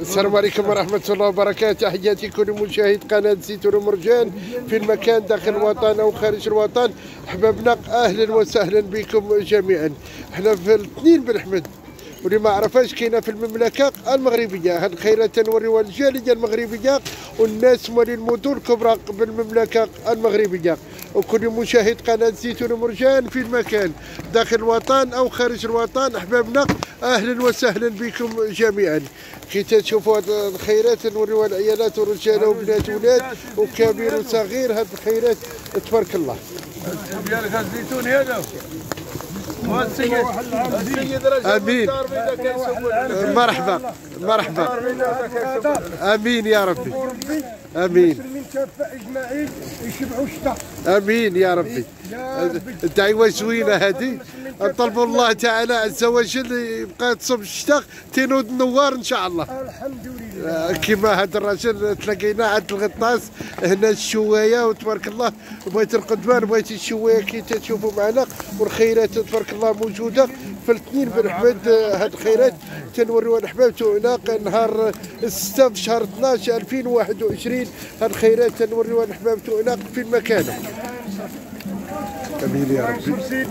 السلام عليكم ورحمة الله وبركاته. تحياتي كل مشاهد قناة زيتون ومرجان في المكان داخل الوطن أو خارج الوطن. أحبابنا أهلا وسهلا بكم جميعا. إحنا في الاثنين بن أحمد واللي ما عرفاش كاينة في المملكة المغربية. هاد الخيرات تنوريوها الجاليه المغربية والناس مالي المدن الكبرى بالمملكه المغربية. وكل مشاهد قناة زيتون ومرجان في المكان داخل الوطن أو خارج الوطن. أحبابنا أهلا وسهلا بكم جميعا. كي تشوفوا هاد الخيرات نوريوها العيالات والرجال وبنات ولاد وكبير وصغير هاد الخيرات تبارك الله. ديالك الزيتون هذا آمين. مرحبا مرحبا. آمين يا ربي. آمين. المسلمين اجمعين يشبعوا الشتاء آمين يا ربي. الدعوه زوينة هذه نطلبوا الله تعالى عز وجل يبقى تصب الشتاء تنود النوار إن شاء الله. الحمد لله آه، كيما هذا الراجل تلاقينا عند الغطاس هنا الشواية وتبارك الله بغيت القدوان بغيت الشواية كي تشوفوا معنا والخيرات تبارك الله موجودة. في الاثنين بن آه، هاد الخيرات تنوريوها الاحباب تاعنا نهار 6 في شهر 12 2021 هاد الخيرات تنوريوها الاحباب تاعنا في المكان آمين يا ربي.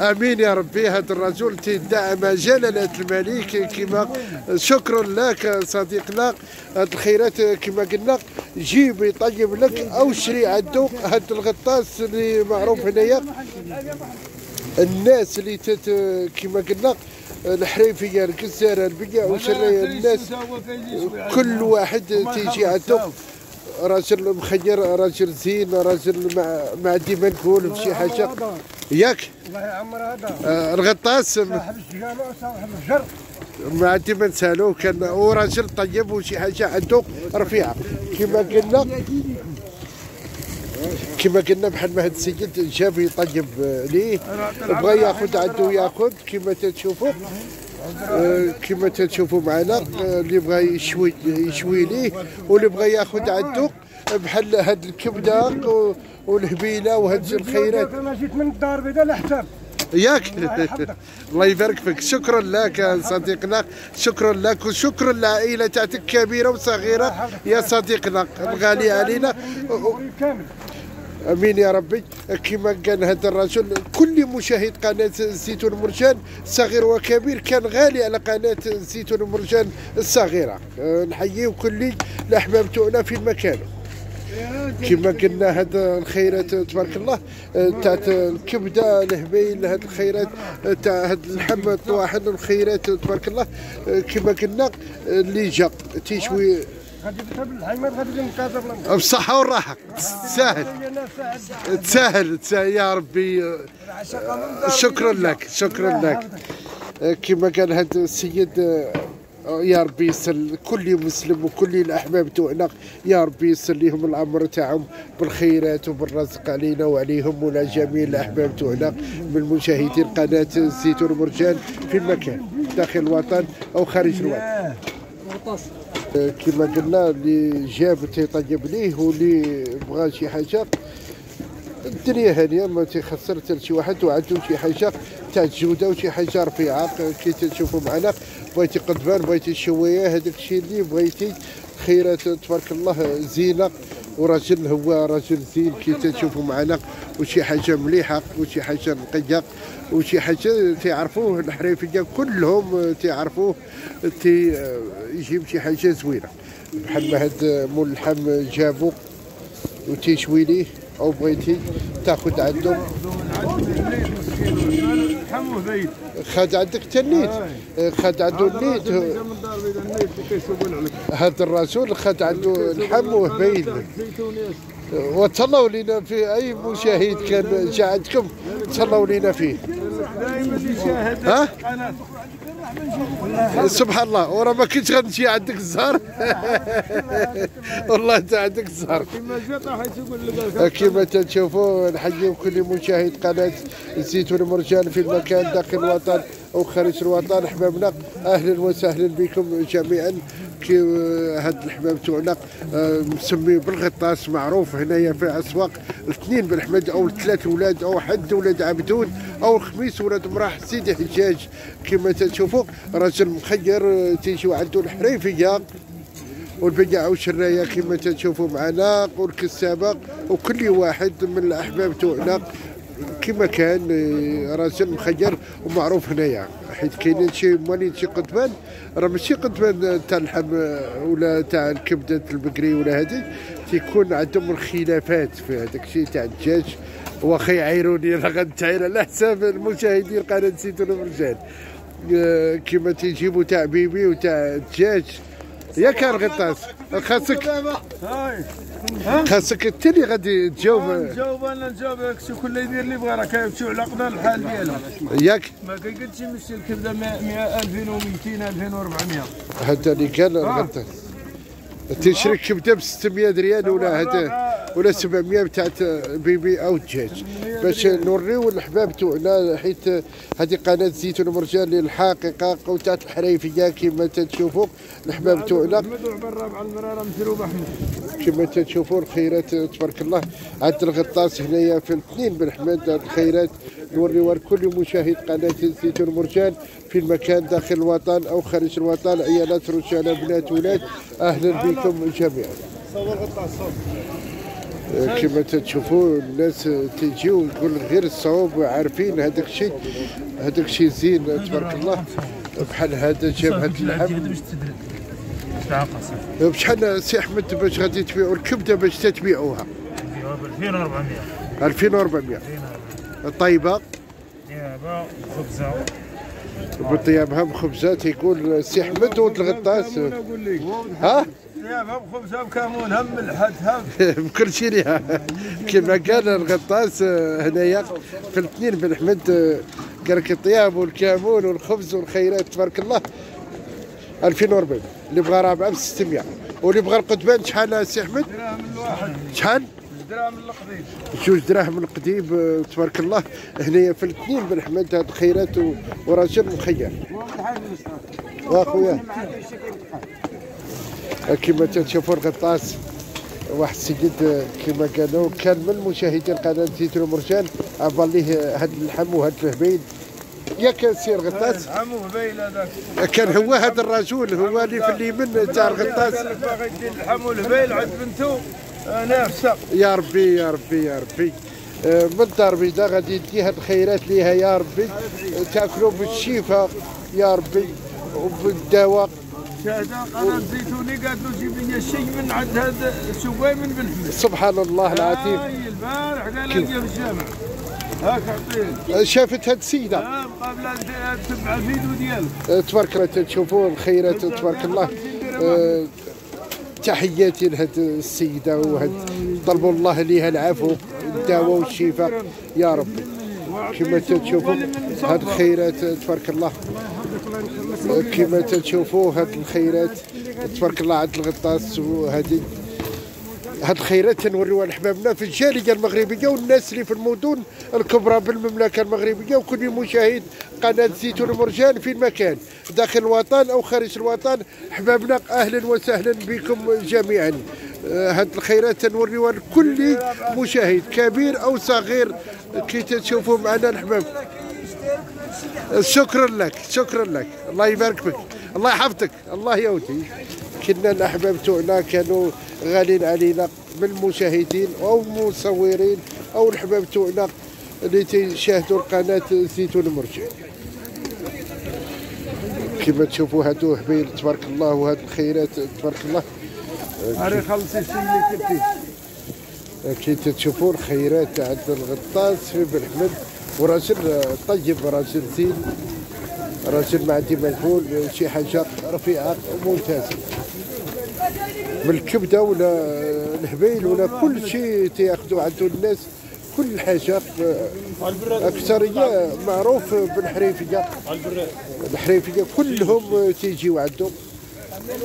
آمين يا ربي. هذا الرجل تدعم جلاله الملك كما شكرا لك صديقنا هاد الخيرات كما قلنا جيب يطيب لك أو شري عنده هاد الغطاس اللي معروف هنايا. الناس اللي تت كما قلنا الحريفيه الكساره البقاع وشريه الناس كل واحد تيجي عنده راجل مخير راجل زين راجل مع مع ديما نقول بشي حاجة. ياك؟ الله يعمر هذا. آه، الغطاس صاحب السجانة وصاحب الجر. ما ديما نسالوه كان هو راجل طيب وشي حاجة عنده رفيعه كما قلنا كما قلنا بحال ما هاد السيد جاب يطيب آه، ليه؟ بغى ياخذ عنده ياخذ كما تشوفوا آه، كما تشوفوا معنا آه، اللي بغى يشوي يشوي ليه واللي بغى ياخذ عنده بحال هاد الكبده والهبيلة وهاد الخيرات. أنا جيت من الدار البيضاء لحتى ياك. الله يبارك فيك. شكرا لك صديقنا. شكرا لك وشكرا للعائله تاعتك كبيرة وصغيرة يا صديقنا. الغالي علينا. آمين يا ربي. كما قال هذا الرجل كل مشاهد قناة زيتون مرجان صغير وكبير كان غالي على قناة زيتون مرجان الصغيرة. أه، نحييه كل الاحباب تاعنا في المكان كما قلنا هاد الخيرات تبارك الله أه، تاعت الكبدة الهبيل هاد الخيرات أه، تاع هاد اللحم الطواحن الخيرات تبارك الله. كما قلنا اللي جا تيشوي غادي غادي بالصحه والراحة. تسهل تسهل تسهل يا ربي. شكرا لك. شكرا لك. كما قال هذا السيد آه، يا ربي يسر كل مسلم وكل الاحباب تاعنا يا ربي يسر لهم الأمر تاعهم بالخيرات وبالرزق علينا وعليهم وعلى جميع الأحباب تاعنا من مشاهدين قناة زيتون مرجان في المكان داخل الوطن أو خارج الوطن. كما قلنا اللي جاب تيطيب ليه واللي بغى شي حاجة. الدنيا هانية ما تيخسر حتى شي واحد وعنده شي حاجة. تاع الجودة وشي حاجة رفيعة. كي تشوفوا معنا بغيتي قضبان بغيتي شوية هذاك الشيء اللي بغيتي. خيرات تبارك الله زينة. وراجل هو راجل زين كي تشوفوا معنا. وشي حاجة مليحة وشي حاجة نقيه وشي حاجة تعرفوه الحريفيه كلهم تعرفوه تي يجيب شي حاجة زوينة. بحال ما هاد مول اللحم جابو وتيشوي ليه أو بغيتي تاخذ عنده خد عندك تنيت خد عنده النيت. هذا الرسول خد عنده الحم وهبيل. وتصلوا لنا في أي مشاهد كان جا عندكم تصلوا لنا فيه. ها؟ قناه سبحان الله ورا ما كنتش غنمشي عندك الزهر. والله انت عندك الزهر. كما تشوفوا نحيي كل مشاهد قناة زيتون مرجان في المكان داخل الوطن. أو خارج الوطن أحبابنا أهلا وسهلا بكم جميعا. كي هاد الحمام تاعنا آه، مسمي بالغطاس معروف هنايا في أسواق. الاثنين بن حمد أو الثلاث ولاد أو حد ولاد عبدون أو الخميس ولاد مراح سيدي حجاج. كما تشوفوا راجل مخير آه، تيجيو عنده الحريفيه والبقع والشرايه كما تشوفوا معنا والكسابه وكل واحد من الأحباب تاعنا كما كان آه، راجل مخير ومعروف هنايا. حيت كاينين شي موالين شي قطبان راه ماشي قطبان تاع اللحم آه، ولا تاع الكبدة البقري ولا هذه تيكون عندهم الخلافات في هذاك الشيء تاع الدجاج. واخا يعايروني راه غنتعاير على حساب المشاهدين قناه زيتون الرجال. آه، كما تيجيبوا تاع بيبي وتاع الدجاج. يا كان غطاس خاصك خاصك انت اللي غادي تجاوب. نجاوب أنا نجاوب. الشيء كل يدير اللي بغا راه كيمشيو على قدر الحال ديالهم ياك. ما كيقدش يمشي الكبده 100 2200 2400 هذا اللي كان غطاس تشري كبدة ب 600 ريال ولا هذا ولا 700 بتاعت بيبي أو دجاج باش نوريو الحباب تاعنا حيت هذه قناة زيتون مرجان للحقيقة وتاعت الحريفية كما تشوفوا الحباب تاعنا كما تشوفوا الخيرات تبارك الله. عند الغطاس هنايا في الاثنين بن حماد الخيرات. نوريوها لكل مشاهد قناة زيتون مرجان في المكان داخل الوطن أو خارج الوطن. عيالات رجالة بنات ولاد. أهلا بكم جميعا. صور غطاس صور كما تشوفوا الناس تيجي وتقول غير الصواب عارفين هذاك الشيء. هذاك الشيء زين تبارك الله. بحال هذا جاب هذا اللحم. بشحال سي أحمد باش غادي تبيعوا الكبده باش تتبيعوها. 2400 2400 طيبة. ديابا خبزه بطيابها بخبزه تيقول سي أحمد ولد الغطاس ها؟ يا فهم خبزة بكمون هم الحد هم. بكل شيء ليها. كما قال الغطاس آه، هنايا في الاثنين بن أحمد آه، قال لك الطياب والكامون والخبز والخيرات تبارك الله. 2400 اللي بغى رابعه ب 600 واللي بغى القطبان شحال سي أحمد؟ شحال؟ دراهم القضيب جوج دراهم القديب آه، تبارك الله. هنايا في الاثنين بن احمد هاد الخيرات وراجل مخير واخويا. كما تشوفوا الغطاس واحد السيد آه، كما قالوا كان من مشاهدين قناه زيتون ومرجان عبر ليه هاد اللحم وهاد الهبيل. ياك سي الغطاس عمو هبيل هذاك. كان هو هذا الرجل هو اللي في اليمين تاع الغطاس. باغي يدير اللحم والهبيل عند بنته نافسه يا ربي يا ربي يا ربي. آه، من الدار البيضاء غادي يدي هاد الخيرات ليها يا ربي. تاكلوا بالشفاء يا ربي. وبالدواء شاهدة قناة زيتوني قالت له جيب لي شيء من عند هذا شوي من بن حميد سبحان الله العظيم. البارح قال لي في الجامع. هاك اعطيه آه، شافت هاد السيدة. ها مقابلة تبع الفيديو ديالك. آه، تبارك الله تشوفوا الخيرات تبارك الله. تحياتي لهاد السيدة وهاد طلبوا الله ليها العفو الدواء والشفاء. يا ربي كما تشوفوا هاد الخيرات تبارك الله. كما تشوفوا هاد الخيرات تبارك الله عند الغطاس وهذه هاد الخيرات تنوريوها لحبابنا في الجالية المغربية والناس اللي في المدن الكبرى بالمملكة المغربية وكل مشاهد قناة زيتون مرجان في المكان داخل الوطن أو خارج الوطن. حبابنا أهلا وسهلا بكم جميعا. آه، هاد الخيرات تنوريوها لكل مشاهد كبير أو صغير كي تشوفوا معنا الحباب شكرا لك شكرا لك. الله يبارك فيك. الله يحفظك. الله يودي كنا الأحباب تاعنا كانوا غالين علينا من المشاهدين أو المصورين أو الحباب تاعنا اللي تيشاهدوا القناة زيتون مرجان. كما تشوفوا هادو حبايب تبارك الله وهاد الخيرات تبارك الله. هاري خلصي الشيء اللي كنتي كي تشوفوا الخيرات عند الغطاس في بن حمد وراجل طيب راجل زين راجل ما عندي مجهول شي حاجة رفيعة وممتازة. من الكبدة ولا الهبيل ولا كل شيء تياخذوا عنده الناس. كل حاجة اكثريه معروف بالحريفية. الحريفية كلهم تيجيو عندهم.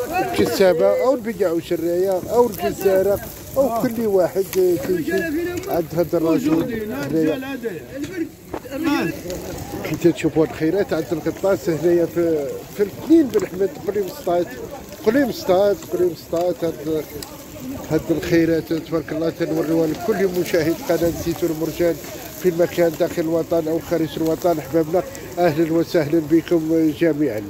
الكسابه أو البقع والشرايه أو الجزارة أو كل واحد تيجي عند هذا الرجل. هنايا. كي تشوفوا الخيرات عند القطاس هنايا في الاثنين بن حمد قليم سطات قليم سطات قليم سطات هاد هاد الخيرات تبارك الله تنوريوها لكل مشاهد قناة زيتون مرجان في مكان داخل الوطن أو خارج الوطن. أحبابنا أهلا وسهلا بكم جميعا.